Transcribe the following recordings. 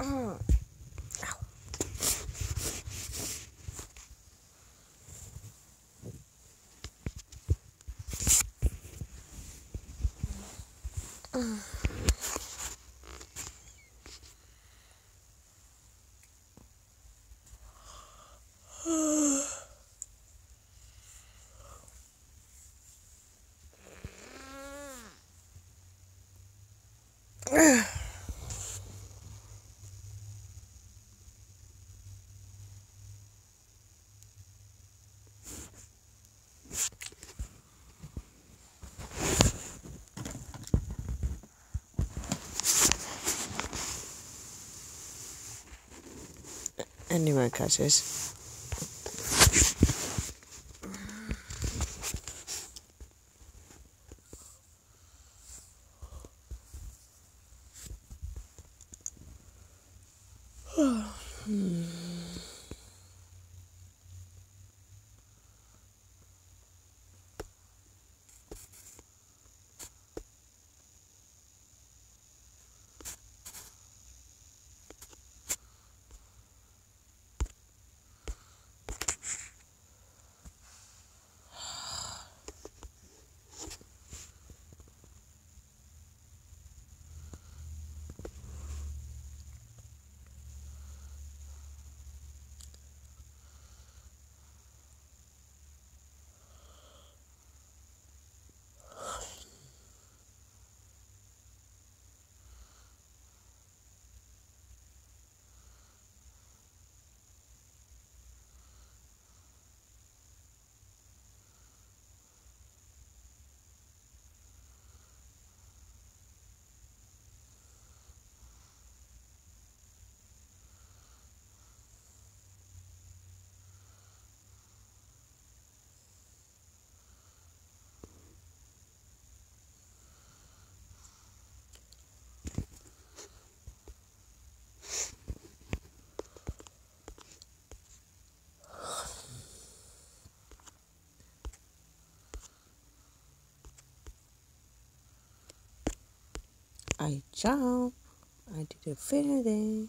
uh. Anyway, catches. I jump. I did a feeling.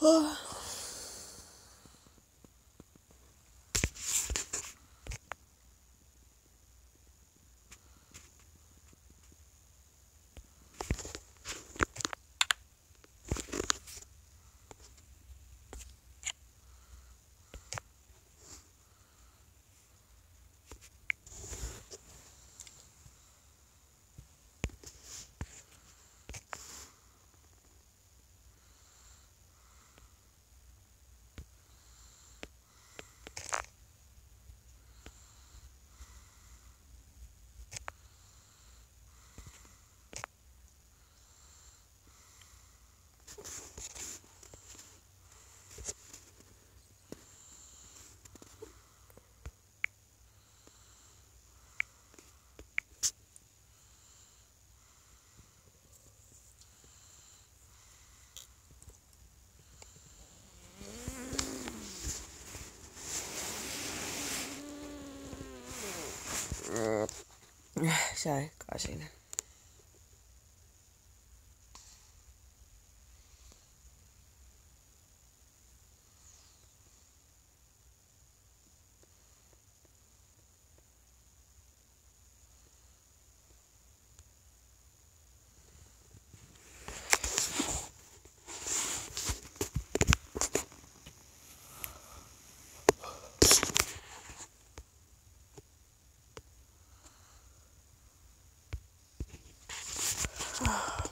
Oh. Säikäisinen. Oh.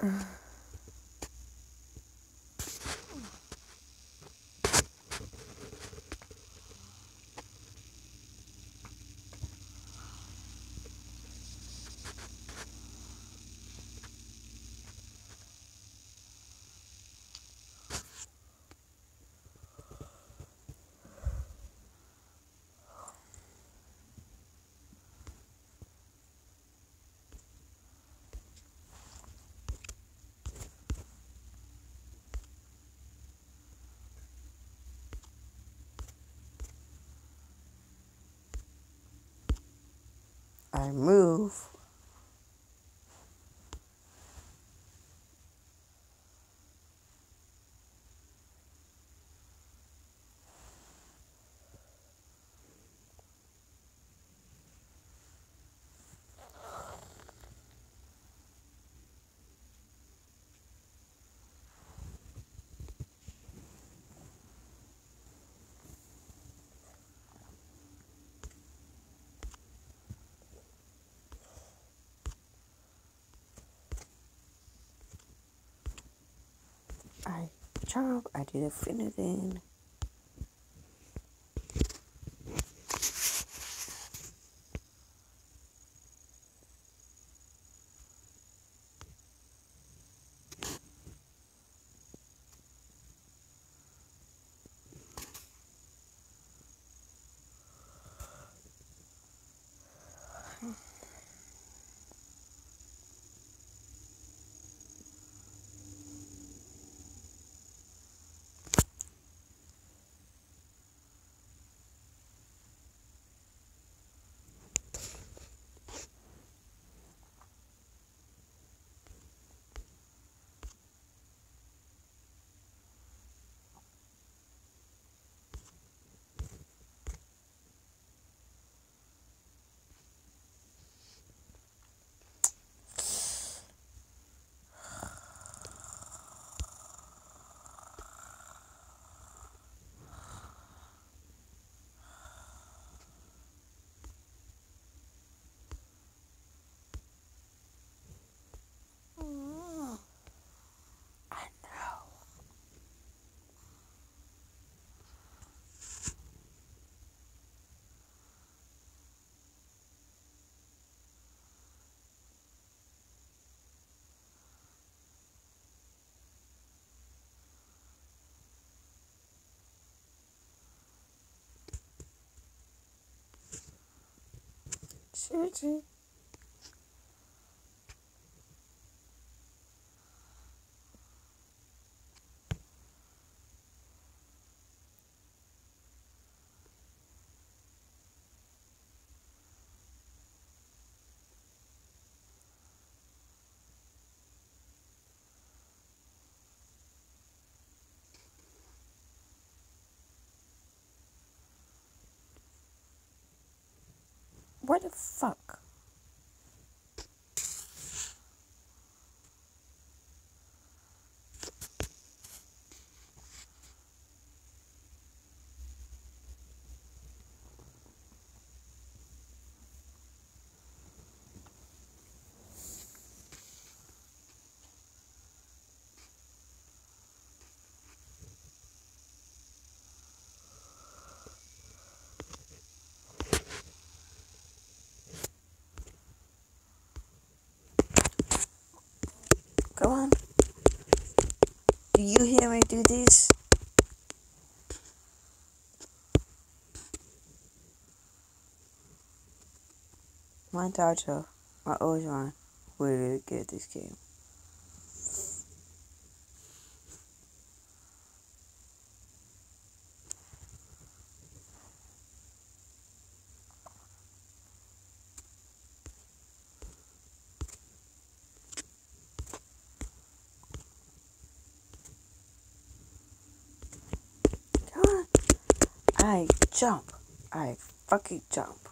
causing. I move. Chop. I did a finishing. I 世界 What the fuck? Do you hear me do this? My daughter, my old one, really get this game. I jump. I fucking jump.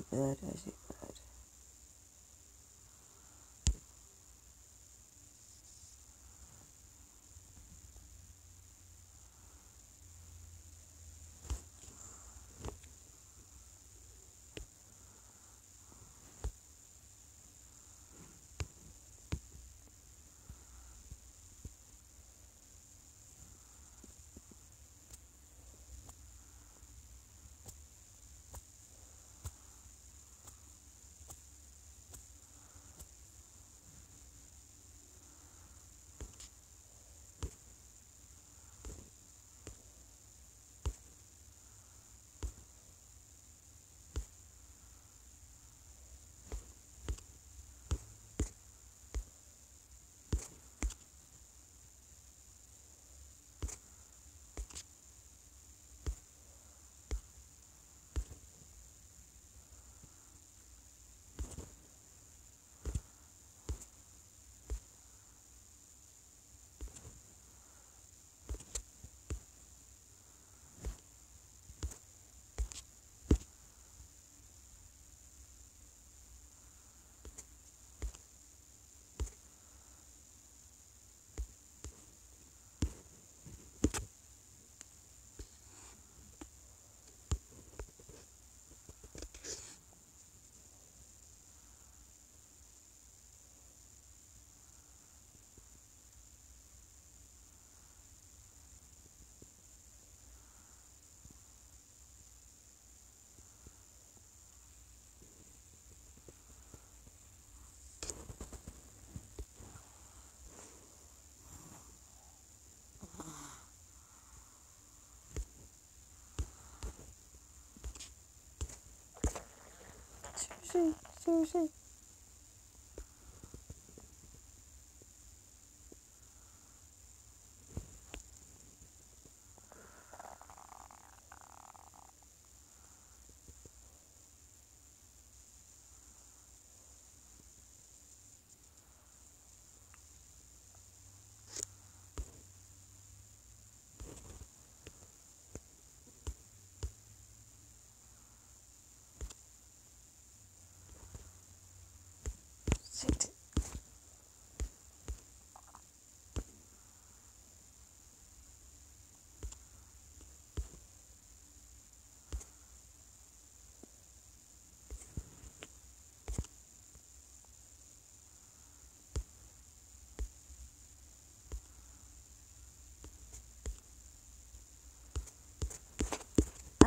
しくお願いします。是是？是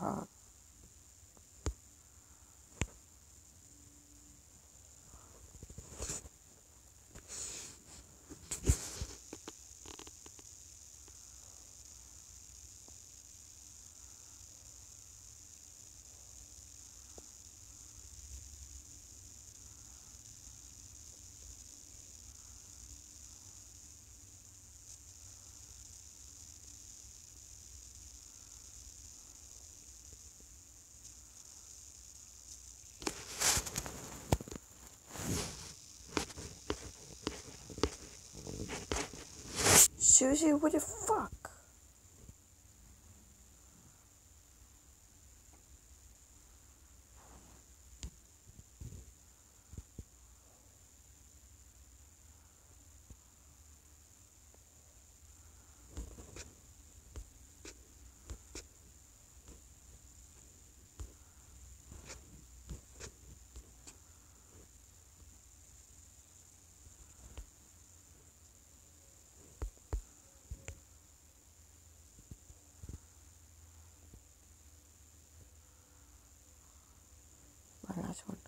heart. 休息我就发。вот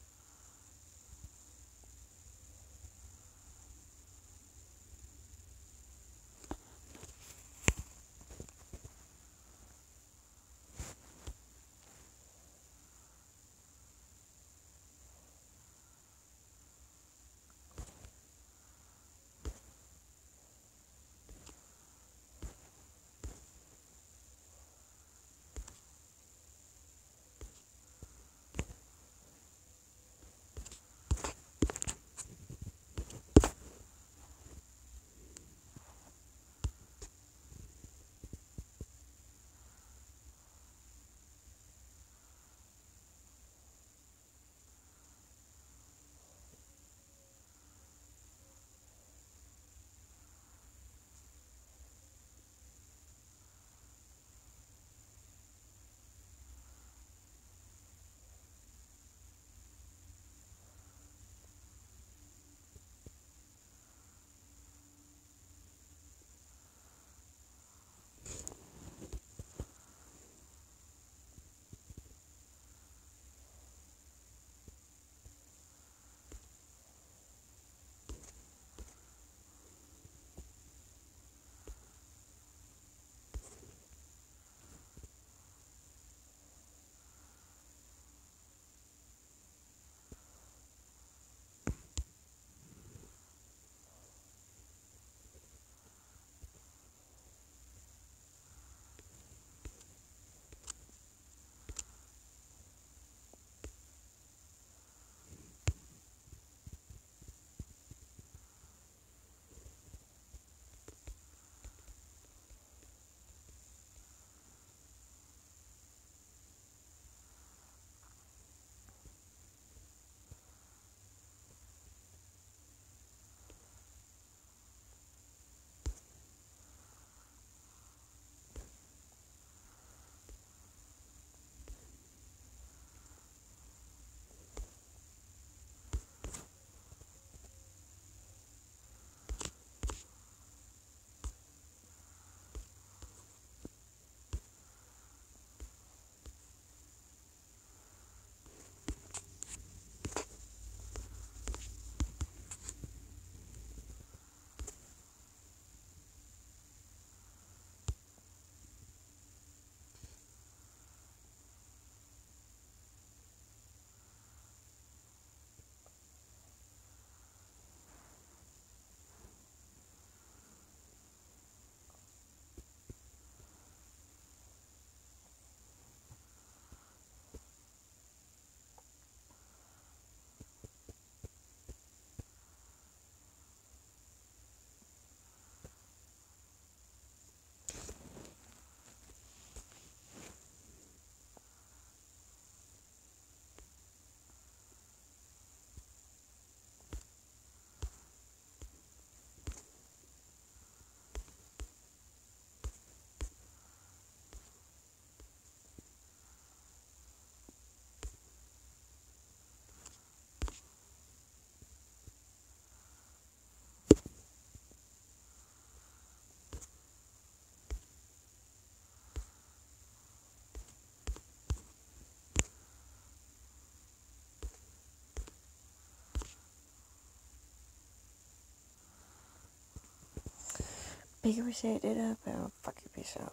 pick your shit it up and fuck your bitch up.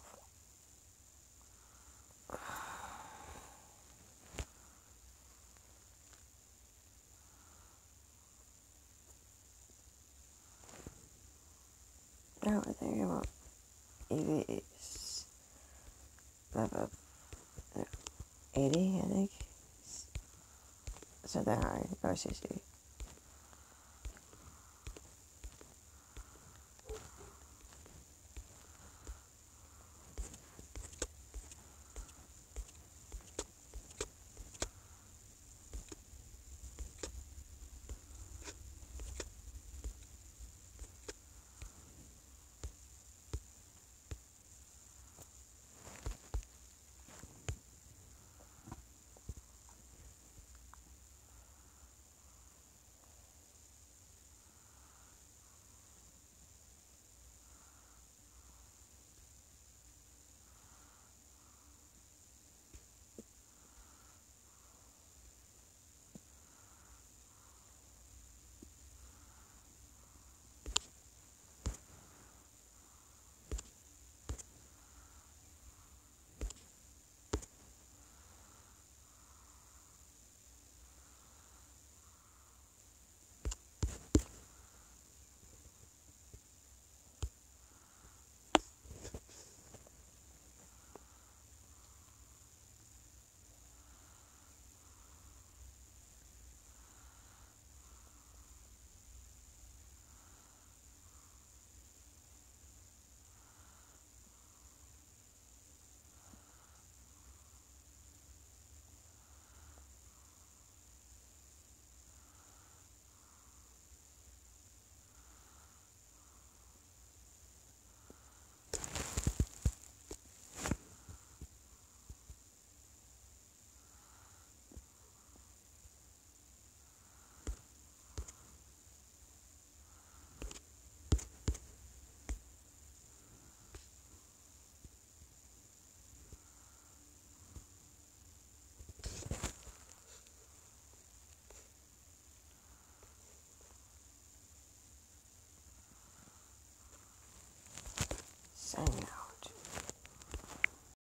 Now I think about if it's level 80, I think. Something high, or 60. signing out.